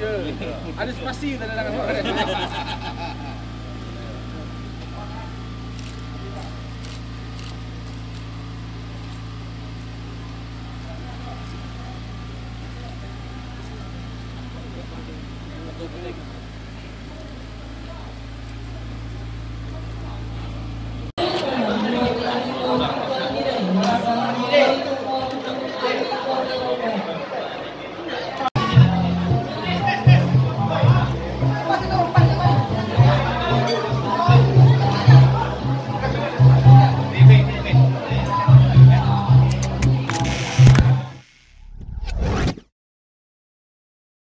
ya. Ada spasi tak ada dalam kereta.